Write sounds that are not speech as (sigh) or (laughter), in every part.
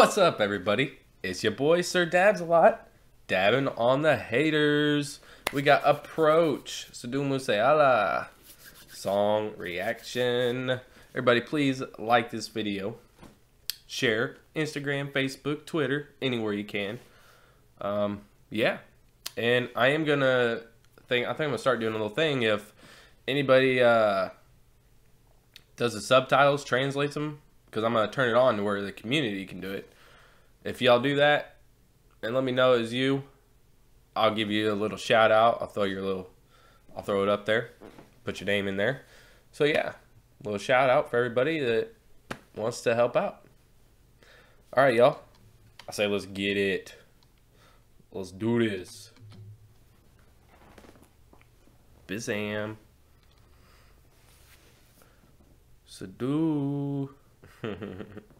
What's up, everybody? It's your boy, Sir Dabs a lot, dabbing on the haters. We got Approach, Sidhu Moose Wala, song reaction. Everybody, please like this video, share, Instagram, Facebook, Twitter, anywhere you can. Um, yeah, and I am gonna think. I think I'm gonna start doing a little thing. If anybody uh, does the subtitles, translates them, because I'm gonna turn it on to where the community can do it. If y'all do that, and let me know it's you, I'll give you a little shout out. I'll throw your little, I'll throw it up there, put your name in there. So yeah, little shout out for everybody that wants to help out. All right, y'all. I say let's get it. Let's do this. Bizam. Sidhu. (laughs)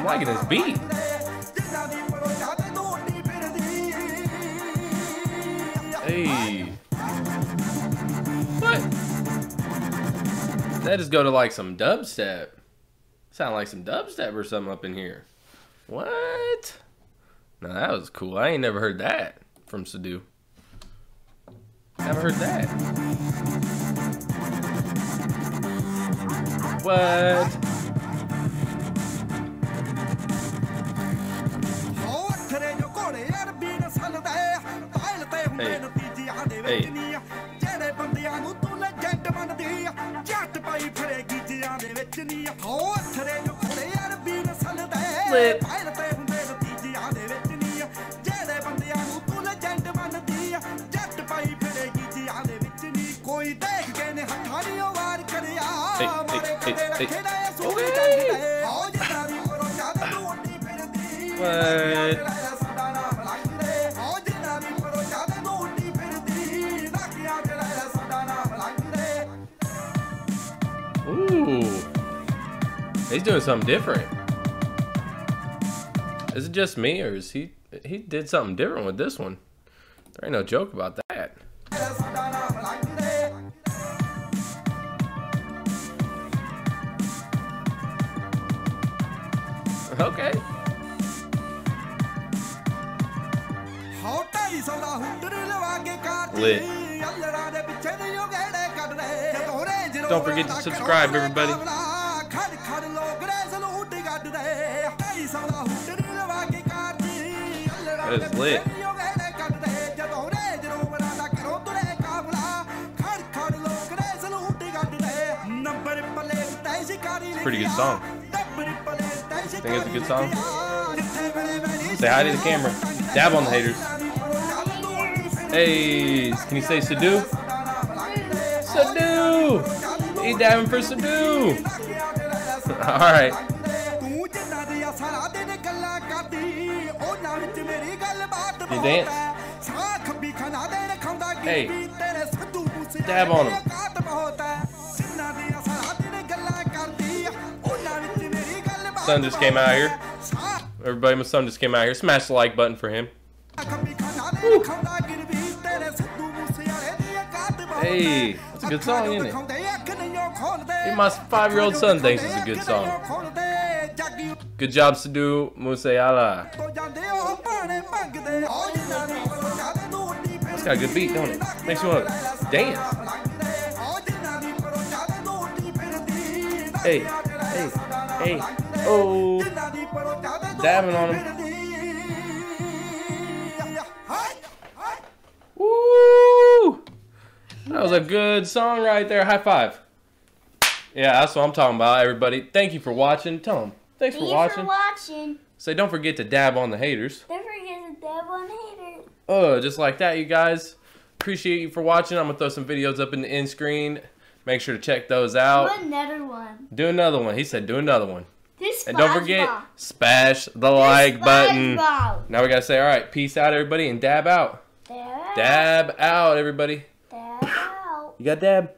I'm liking this beat. Hey. What? That just go to like some dubstep. Sound like some dubstep or something up in here. What? Now that was cool. I ain't never heard that from Sidhu. Never heard that. What? ਦੇ. ਨਹੀਂ ਜਿਹੜੇ ਬੰਦਿਆਂ ਨੂੰ ਤੂੰ legend ਮੰਨਦੀ ਆ ਜੱਟ ਪਾਈ ਫਿਰੇਗੀ ਜਿਆਂ ਦੇ ਵਿੱਚ ਨਹੀਂ ਹੋ ਅਥਰੇ ਜੋ ਘੋੜੇ ਅਰਬੀ ਨਸਲ ਦੇ. ਪਾਇਲ ਤੇ ਹੁੰਦੇ ਨਤੀਜਿਆਂ ਦੇ ਵਿੱਚ ਨਹੀਂ ਜਿਹੜੇ ਬੰਦਿਆਂ ਨੂੰ ਤੂੰ ਲੈਜੈਂਡ ਮੰਨਦੀ ਆ ਜੱਟ ਪਾਈ ਫਿਰੇਗੀ ਜਿਆਂ ਦੇ ਵਿੱਚ ਨਹੀਂ ਕੋਈ ਦੇਖ ਕੇ ਨੇ ਹੱਥਾਂ ਦੀ ਵਾਰ ਕਰਿਆ ਮਾਰੇ hey. ਰੱਖੇ ਨੇ ਸੂਈ Okay. ਜਾਂਦੇ ਹੋ ਜਿੱਦਾਂ ਦੀ ਪਰੋਚਾ ਤੇ ਤੂੰ ਉੱਡੀ ਫਿਰਦੀ He's doing something different. Is it just me or is he he did something different with this one? There ain't no joke about that. Okay. Lit. Don't forget to subscribe, everybody. That is lit. Pretty good song. I Think it's a good song? Say hi to the camera. Dab on the haters. Hey, can you say Sidhu? Sidhu! He dabbing for Sidhu! (laughs) Alright. You dance? Hey, dab on him. Son just came out here. Everybody, my son just came out here. Smash the like button for him. Hey, it's a good song, isn't it? Even my five-year-old son thinks it's a good song. Good job, Sidhu Moose Wala. It's got a good beat, don't it? Makes you want to dance. Hey, hey, hey, oh. Dabbing on him. Woo! That was a good song right there. High five. Yeah, that's what I'm talking about, everybody. Thank you for watching. Tell them Thanks for watching. for watching. Say, don't forget to dab on the haters. Don't forget to dab on the haters. Oh, just like that, you guys. Appreciate you for watching. I'm going to throw some videos up in the end screen. Make sure to check those out. Do another one. Do another one. He said do another one. This And don't forget, SpongeBob. smash the like button. SpongeBob. Now we gotta say, all right, peace out, everybody, and dab out. Dab. Dab out, everybody. Dab out. You got dab?